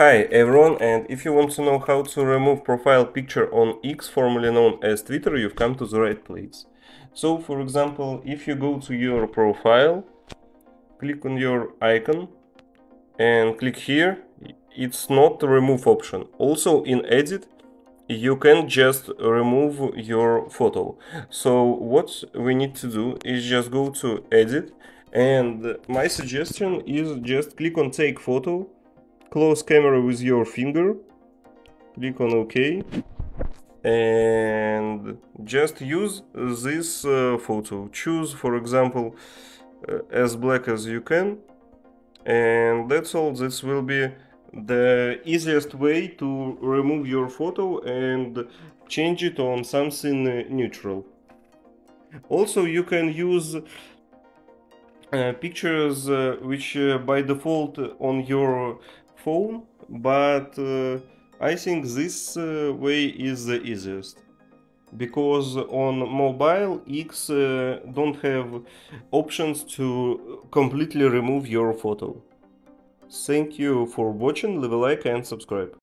Hi everyone and if you want to know how to remove profile picture on X formerly known as Twitter you've come to the right place. So for example if you go to your profile click on your icon and click here it's not the remove option. Also in edit you can just remove your photo. So what we need to do is just go to edit and my suggestion is just click on take photo close camera with your finger. Click on ok. And just use this uh, photo. Choose for example uh, as black as you can. And that's all. This will be the easiest way to remove your photo and change it on something neutral. Also you can use uh, pictures uh, which uh, by default on your phone, but uh, I think this uh, way is the easiest because on mobile X uh, don't have options to completely remove your photo. Thank you for watching, leave a like and subscribe.